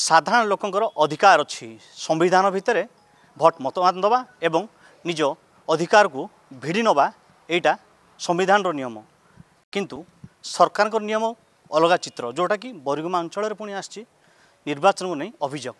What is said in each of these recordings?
ସାଧାରଣ ଲୋକଙ୍କର ଅଧିକାର ଅଛି ସମ୍ବିଧାନ ଭିତରେ ଭୋଟ୍ ମତଦାନ ଦେବା ଏବଂ ନିଜ ଅଧିକାରକୁ ଭିଡ଼ି ନେବା ଏଇଟା ସମ୍ବିଧାନର ନିୟମ କିନ୍ତୁ ସରକାରଙ୍କ ନିୟମ ଅଲଗା ଚିତ୍ର ଯେଉଁଟାକି ବରିଗୁମା ଅଞ୍ଚଳରେ ପୁଣି ଆସିଛି ନିର୍ବାଚନକୁ ନେଇ ଅଭିଯୋଗ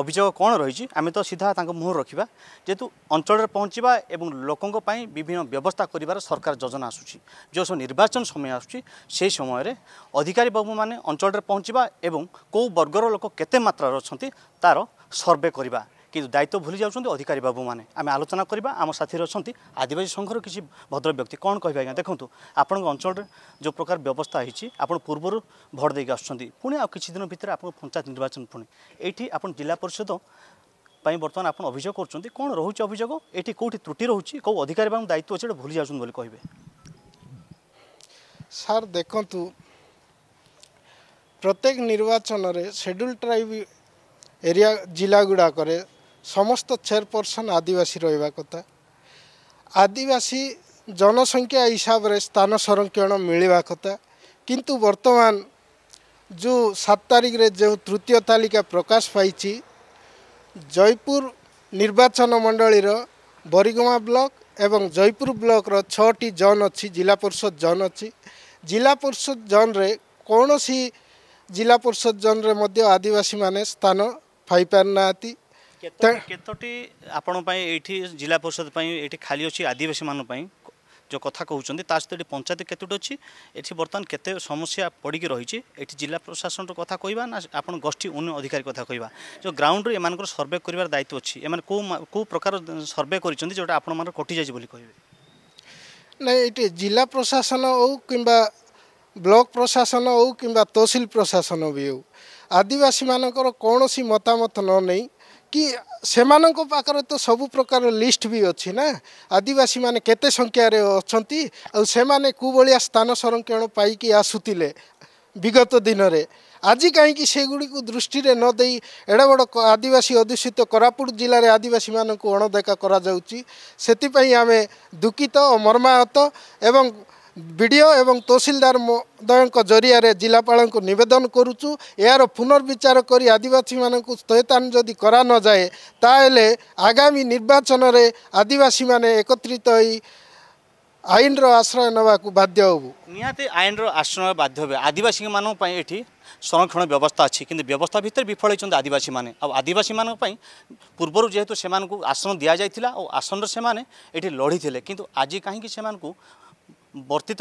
ଅଭିଯୋଗ କ'ଣ ରହିଛି ଆମେ ତ ସିଧା ତାଙ୍କ ମୁହଁ ରଖିବା ଯେହେତୁ ଅଞ୍ଚଳରେ ପହଞ୍ଚିବା ଏବଂ ଲୋକଙ୍କ ପାଇଁ ବିଭିନ୍ନ ବ୍ୟବସ୍ଥା କରିବାର ସରକାର ଯୋଜନା ଆସୁଛି ଯେଉଁ ସବୁ ନିର୍ବାଚନ ସମୟ ଆସୁଛି ସେହି ସମୟରେ ଅଧିକାରୀ ବାବୁମାନେ ଅଞ୍ଚଳରେ ପହଞ୍ଚିବା ଏବଂ କେଉଁ ବର୍ଗର ଲୋକ କେତେ ମାତ୍ରାରେ ଅଛନ୍ତି ତା'ର ସର୍ଭେ କରିବା কিন্তু দায়িত্ব ভুলে যাচ্ছেন অধিকারী বাবু মানে আমি আলোচনা করা আমার সাথে অনেক আদিবাসী সংঘর কিছু ভদ্র ব্যক্তি কম কে আজ্ঞা দেখুন আপনার অঞ্চলের যে প্রকার ব্যবস্থা হয়েছে আপনার পূর্ব ভোট দিয়ে আসছেন পুঁ আউ কিছুদিন ভিতরে আপনার পঞ্চায়েত নির্বাচন পুঁ এইটি আপনার জেলা পরিষদ ପାଇଁ ବର୍ତ୍ତମାନ ଆପଣ ଅଭିଯୋଗ କରୁଛନ୍ତି କ'ଣ ରହୁଛି ଅଭିଯୋଗ ଏଠି କେଉଁଠି ତ୍ରୁଟି ରହୁଛି କେଉଁ ଅଧିକାରୀ ଏବଂ ଦାୟିତ୍ୱ ଅଛି ଏଇଟା ଭୁଲି ଯାଉଛନ୍ତି ବୋଲି କହିବେ ସାର୍ ଦେଖନ୍ତୁ ପ୍ରତ୍ୟେକ ନିର୍ବାଚନରେ ସେଡ୍ୟୁଲ୍ ଟ୍ରାଇବ୍ ଏରିଆ ସମସ୍ତ ଚେୟାରପର୍ସନ୍ ଆଦିବାସୀ ରହିବା କଥା ଆଦିବାସୀ ଜନସଂଖ୍ୟା ହିସାବରେ ସ୍ଥାନ ସଂରକ୍ଷଣ ମିଳିବା କଥା କିନ୍ତୁ ବର୍ତ୍ତମାନ ଯେଉଁ ସାତ ତାରିଖରେ ଯେଉଁ ତୃତୀୟ ତାଲିକା ପ୍ରକାଶ ପାଇଛି ଜୟପୁର ନିର୍ବାଚନ ମଣ୍ଡଳୀର ବରିଗମା ବ୍ଲକ୍ ଏବଂ ଜୟପୁର ବ୍ଲକ୍ର ଛଅଟି ଜନ୍ ଅଛି ଜିଲ୍ଲା ପରିଷଦ ଜନ୍ ଅଛି ଜିଲ୍ଲା ପରିଷଦ ଜନ୍ରେ କୌଣସି ଜିଲ୍ଲା ପରିଷଦ ଜନ୍ରେ ମଧ୍ୟ ଆଦିବାସୀମାନେ ସ୍ଥାନ ପାଇପାରୁନାହାନ୍ତି କେତୋଟି ଆପଣଙ୍କ ପାଇଁ ଏଇଠି ଜିଲ୍ଲା ପରିଷଦ ପାଇଁ ଏଇଠି ଖାଲି ଅଛି ଆଦିବାସୀମାନଙ୍କ ପାଇଁ ଯେଉଁ କଥା କହୁଛନ୍ତି ତା ସହିତ ଏଠି ପଞ୍ଚାୟତ କେତୋଟି ଅଛି ଏଠି ବର୍ତ୍ତମାନ କେତେ ସମସ୍ୟା ପଡ଼ିକି ରହିଛି ଏଠି ଜିଲ୍ଲା ପ୍ରଶାସନର କଥା କହିବା ନା ଆପଣ ଗୋଷ୍ଠୀ ଉନ୍ନୟନ ଅଧିକାରୀ କଥା କହିବା ଯେଉଁ ଗ୍ରାଉଣ୍ଡରେ ଏମାନଙ୍କର ସର୍ଭେ କରିବାର ଦାୟିତ୍ୱ ଅଛି ଏମାନେ କେଉଁ କେଉଁ ପ୍ରକାର ସର୍ଭେ କରିଛନ୍ତି ଯେଉଁଟା ଆପଣମାନଙ୍କର କଟିଯାଇଛି ବୋଲି କହିବେ ନାଇଁ ଏଠି ଜିଲ୍ଲା ପ୍ରଶାସନ ହେଉ କିମ୍ବା ବ୍ଲକ ପ୍ରଶାସନ ହେଉ କିମ୍ବା ତହସିଲ ପ୍ରଶାସନ ବି ହେଉ ଆଦିବାସୀମାନଙ୍କର କୌଣସି ମତାମତ ନ ନେଇ କି ସେମାନଙ୍କ ପାଖରେ ତ ସବୁ ପ୍ରକାର ଲିଷ୍ଟ ବି ଅଛି ନା ଆଦିବାସୀମାନେ କେତେ ସଂଖ୍ୟାରେ ଅଛନ୍ତି ଆଉ ସେମାନେ କେଉଁଭଳିଆ ସ୍ଥାନ ସଂରକ୍ଷଣ ପାଇକି ଆସୁଥିଲେ ବିଗତ ଦିନରେ ଆଜି କାହିଁକି ସେଗୁଡ଼ିକୁ ଦୃଷ୍ଟିରେ ନ ଦେଇ ଏଡ଼େ ବଡ଼ ଆଦିବାସୀ ଅଧ୍ୟୁଷିତ କୋରାପୁଟ ଜିଲ୍ଲାରେ ଆଦିବାସୀମାନଙ୍କୁ ଅଣଦେଖା କରାଯାଉଛି ସେଥିପାଇଁ ଆମେ ଦୁଃଖିତ ମର୍ମାହତ ଏବଂ ভিডিও এবং তহসিলদার ବିଡ଼ିଓ ଏବଂ ତହସିଲଦାର নিবেদন করুচু এর পুনর্বিচার করে আদিবাসী মানুষ କରି যদি করা ন যায় তাহলে আগামী ଆଗାମୀ আদিবাসী মানে একত্রিত হয়ে আইনর আশ্রয় নেওয়া বাধ্য হবু নিহতি আইনর আশ্রয় বাধ্য হবে আদিবাসী মানুষ এটি সংরক্ষণ ব্যবস্থা আছে কিন্তু ব্যবস্থা ভিতরে বিফল হয়েছেন আদিবাসী মানে আদিবাসী মানুষ পূর্ব যেহেতু সে আসন দিয়া যাই আসন সে এটি লড়ি কিন্তু আজ কিন্তু সে বর্তিত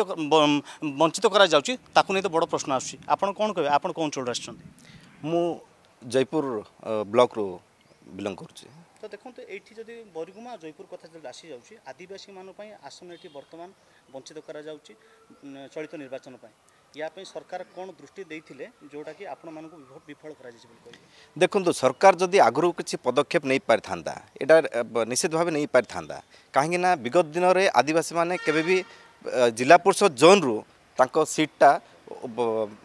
বঞ্চিত করা যাচ্ছে তা তো বড় প্রশ্ন আসছে আপনার কোণ কে আপনার কোন অঞ্চল আসছেন মু জয়পুর ব্লক রু বিলং করছি তো দেখুন এইটি যদি বরিগুমা জয়পুর কথা যদি আসি যাচ্ছি আদিবাসী মানুষ আসন এটি বর্তমান বঞ্চিত করা যাচ্ছে চলিত নির্বাচন পাই সরকার কোণ দৃষ্টি দিয়ে যেটা কি আপনার বিফল করা দেখুন সরকার যদি আগর কিছু পদক্ষেপ নেই পারি এটা নিশ্চিত ভাবে নেই পারি থাকে কিনা বিগত দিনরে আদিবাসী মানে কেবে ଜିଲ୍ଲା ପରିଷଦ ଜୋନ୍ରୁ ତାଙ୍କ ସିଟ୍ଟା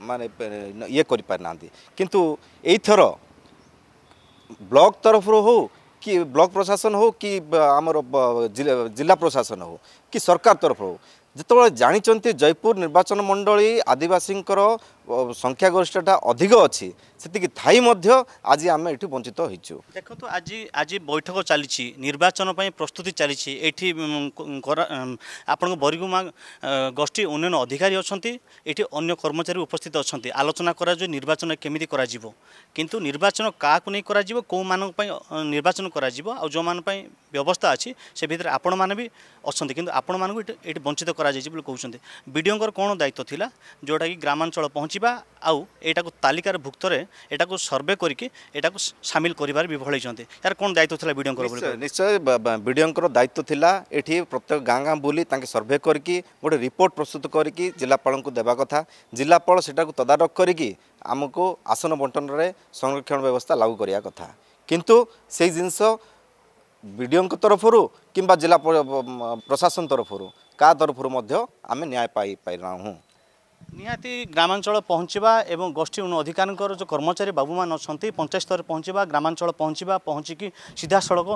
ମାନେ ଇଏ କରିପାରିନାହାନ୍ତି କିନ୍ତୁ ଏଇଥର ବ୍ଲକ ତରଫରୁ ହଉ କି ବ୍ଲକ ପ୍ରଶାସନ ହଉ କି ଆମର ଜିଲ୍ଲା ପ୍ରଶାସନ ହଉ କି ସରକାର ତରଫରୁ ହଉ ଯେତେବେଳେ ଜାଣିଛନ୍ତି ଜୟପୁର ନିର୍ବାଚନ ମଣ୍ଡଳୀ ଆଦିବାସୀଙ୍କର ସଂଖ୍ୟାଗରିଷ୍ଠତା ଅଧିକ ଅଛି ସେତିକି ଥାଇ ମଧ୍ୟ ଆଜି ଆମେ ଏଠି ବଞ୍ଚିତ ହେଇଛୁ ଦେଖନ୍ତୁ ଆଜି ଆଜି ବୈଠକ ଚାଲିଛି ନିର୍ବାଚନ ପାଇଁ ପ୍ରସ୍ତୁତି ଚାଲିଛି ଏଠି ଆପଣଙ୍କ ବରିଗୁମା ଗୋଷ୍ଠୀ ଉନ୍ନୟନ ଅଧିକାରୀ ଅଛନ୍ତି ଏଠି ଅନ୍ୟ କର୍ମଚାରୀ ଉପସ୍ଥିତ ଅଛନ୍ତି ଆଲୋଚନା କରାଯିବ ନିର୍ବାଚନ କେମିତି କରାଯିବ କିନ୍ତୁ ନିର୍ବାଚନ କାହାକୁ ନେଇ କରାଯିବ କେଉଁମାନଙ୍କ ପାଇଁ ନିର୍ବାଚନ କରାଯିବ ଆଉ ଯେଉଁମାନଙ୍କ ପାଇଁ ବ୍ୟବସ୍ଥା ଅଛି ସେ ଭିତରେ ଆପଣମାନେ ବି ଅଛନ୍ତି କିନ୍ତୁ ଆପଣମାନଙ୍କୁ ଏଠି ବଞ୍ଚିତ କରାଯାଇଛି ବୋଲି କହୁଛନ୍ତି ବିଡ଼ିଓଙ୍କର କ'ଣ ଦାୟିତ୍ୱ ଥିଲା ଯେଉଁଟାକି ଗ୍ରାମାଞ୍ଚଳ ପହଞ୍ଚି ଖୋଜିବା ଆଉ ଏଇଟାକୁ ତାଲିକାର ଭୁକ୍ତରେ ଏଇଟାକୁ ସର୍ଭେ କରିକି ଏଇଟାକୁ ସାମିଲ କରିବାରେ ବିଫଳ ହେଇଛନ୍ତି ଏହାର କ'ଣ ଦାୟିତ୍ୱ ଥିଲା ବିଡ଼ିଓଙ୍କର ନିଶ୍ଚୟ ବିଡ଼ିଓଙ୍କର ଦାୟିତ୍ୱ ଥିଲା ଏଠି ପ୍ରତ୍ୟେକ ଗାଁ ଗାଁ ବୁଲି ତାଙ୍କେ ସର୍ଭେ କରିକି ଗୋଟେ ରିପୋର୍ଟ ପ୍ରସ୍ତୁତ କରିକି ଜିଲ୍ଲାପାଳଙ୍କୁ ଦେବା କଥା ଜିଲ୍ଲାପାଳ ସେଇଟାକୁ ତଦାରଖ କରିକି ଆମକୁ ଆସନ ବଣ୍ଟନରେ ସଂରକ୍ଷଣ ବ୍ୟବସ୍ଥା ଲାଗୁ କରିବା କଥା କିନ୍ତୁ ସେଇ ଜିନିଷ ବିଡ଼ିଓଙ୍କ ତରଫରୁ କିମ୍ବା ଜିଲ୍ଲା ପ୍ରଶାସନ ତରଫରୁ କାହା ତରଫରୁ ମଧ୍ୟ ଆମେ ନ୍ୟାୟ ପାଇପାରିନାହୁଁ ନିହାତି ଗ୍ରାମାଞ୍ଚଳ ପହଞ୍ଚିବା ଏବଂ ଗୋଷ୍ଠୀ ଅଧିକାରୀଙ୍କର ଯେଉଁ କର୍ମଚାରୀ ବାବୁମାନେ ଅଛନ୍ତି ପଞ୍ଚାୟତ ସ୍ତରରେ ପହଞ୍ଚିବା ଗ୍ରାମାଞ୍ଚଳ ପହଞ୍ଚିବା ପହଞ୍ଚିକି ସିଧାସଳଖ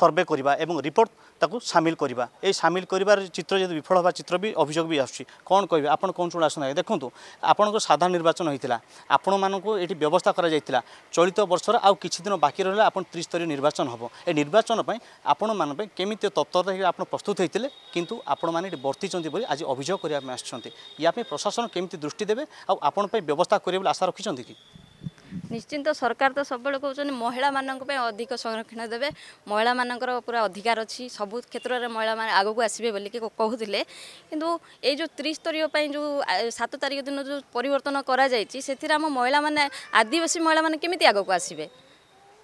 ସର୍ଭେ କରିବା ଏବଂ ରିପୋର୍ଟ ତାକୁ ସାମିଲ କରିବା ଏଇ ସାମିଲ କରିବାର ଚିତ୍ର ଯଦି ବିଫଳ ହେବା ଚିତ୍ର ବି ଅଭିଯୋଗ ବି ଆସୁଛି କ'ଣ କହିବେ ଆପଣ କ'ଣ ଶୁଣା ଆସୁନାହିଁ ଦେଖନ୍ତୁ ଆପଣଙ୍କ ସାଧାରଣ ନିର୍ବାଚନ ହୋଇଥିଲା ଆପଣମାନଙ୍କୁ ଏଠି ବ୍ୟବସ୍ଥା କରାଯାଇଥିଲା ଚଳିତ ବର୍ଷର ଆଉ କିଛି ଦିନ ବାକି ରହିଲେ ଆପଣ ତ୍ରିସ୍ତରୀୟ ନିର୍ବାଚନ ହେବ ଏ ନିର୍ବାଚନ ପାଇଁ ଆପଣମାନଙ୍କ ପାଇଁ କେମିତି ତତ୍ପରତା ହେଇ ଆପଣ ପ୍ରସ୍ତୁତ ହୋଇଥିଲେ କିନ୍ତୁ ଆପଣମାନେ ଏଠି ବର୍ତ୍ତିଛନ୍ତି ବୋଲି ଆଜି ଅଭିଯୋଗ କରିବା ପାଇଁ ଆସିଛନ୍ତି ୟା ପାଇଁ ପ୍ରଶାସନ କେମିତି ଦୃଷ୍ଟି ଦେବେ ଆଉ ଆପଣ ପାଇଁ ବ୍ୟବସ୍ଥା କରିବେ ବୋଲି ଆଶା ରଖିଛନ୍ତି କି ନିଶ୍ଚିନ୍ତ ସରକାର ତ ସବୁବେଳେ କହୁଛନ୍ତି ମହିଳାମାନଙ୍କ ପାଇଁ ଅଧିକ ସଂରକ୍ଷଣ ଦେବେ ମହିଳାମାନଙ୍କର ପୁରା ଅଧିକାର ଅଛି ସବୁ କ୍ଷେତ୍ରରେ ମହିଳାମାନେ ଆଗକୁ ଆସିବେ ବୋଲିକି କହୁଥିଲେ କିନ୍ତୁ ଏଇ ଯେଉଁ ତ୍ରିସ୍ତରୀୟ ପାଇଁ ଯେଉଁ ସାତ ତାରିଖ ଦିନ ଯେଉଁ ପରିବର୍ତ୍ତନ କରାଯାଇଛି ସେଥିରେ ଆମ ମହିଳାମାନେ ଆଦିବାସୀ ମହିଳାମାନେ କେମିତି ଆଗକୁ ଆସିବେ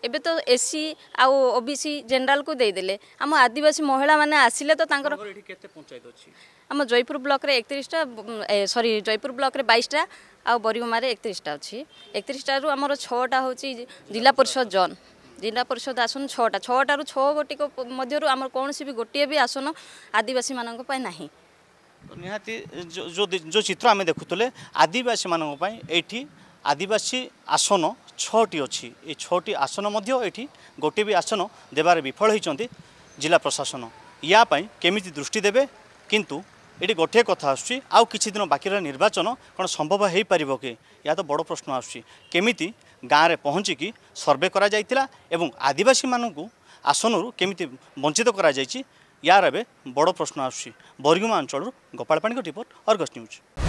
ଏବେ ତ ଏସ୍ ସି ଆଉ ଓ ବି ସି ଜେନେରାଲ୍କୁ ଦେଇଦେଲେ ଆମ ଆଦିବାସୀ ମହିଳାମାନେ ଆସିଲେ ତ ତାଙ୍କର ଆମ ଜୟପୁର ବ୍ଲକ୍ରେ ଏକତିରିଶଟା ସରି ଜୟପୁର ବ୍ଲକ୍ରେ ବାଇଶଟା ଆଉ ବରିଗୁମାରେ ଏକତିରିଶଟା ଅଛି ଏକତିରିଶଟାରୁ ଆମର ଛଅଟା ହେଉଛି ଜିଲ୍ଲା ପରିଷଦ ଜନ୍ ଜିଲ୍ଲା ପରିଷଦ ଆସନ ଛଅଟା ଛଅଟାରୁ ଛଅ ଗୋଟିକ ମଧ୍ୟରୁ ଆମର କୌଣସି ବି ଗୋଟିଏ ବି ଆସନ ଆଦିବାସୀମାନଙ୍କ ପାଇଁ ନାହିଁ ନିହାତି ଯେଉଁ ଚିତ୍ର ଆମେ ଦେଖୁଥିଲେ ଆଦିବାସୀମାନଙ୍କ ପାଇଁ ଏଇଠି ଆଦିବାସୀ ଆସନ ଛଅଟି ଅଛି ଏ ଛଅଟି ଆସନ ମଧ୍ୟ ଏଠି ଗୋଟିଏ ବି ଆସନ ଦେବାରେ ବିଫଳ ହୋଇଛନ୍ତି ଜିଲ୍ଲା ପ୍ରଶାସନ ୟା ପାଇଁ କେମିତି ଦୃଷ୍ଟି ଦେବେ କିନ୍ତୁ ଏଠି ଗୋଟିଏ କଥା ଆସୁଛି ଆଉ କିଛି ଦିନ ବାକି ରହିଲା ନିର୍ବାଚନ କ'ଣ ସମ୍ଭବ ହୋଇପାରିବ କି ଏହା ତ ବଡ଼ ପ୍ରଶ୍ନ ଆସୁଛି କେମିତି ଗାଁରେ ପହଞ୍ଚିକି ସର୍ଭେ କରାଯାଇଥିଲା ଏବଂ ଆଦିବାସୀମାନଙ୍କୁ ଆସନରୁ କେମିତି ବଞ୍ଚିତ କରାଯାଇଛି ଏହାର ଏବେ ବଡ଼ ପ୍ରଶ୍ନ ଆସୁଛି ବରଗିମା ଅଞ୍ଚଳରୁ ଗୋପାଳ ପାଣିଙ୍କ ରିପୋର୍ଟ ଅର୍ଗସ୍ ନ୍ୟୁଜ୍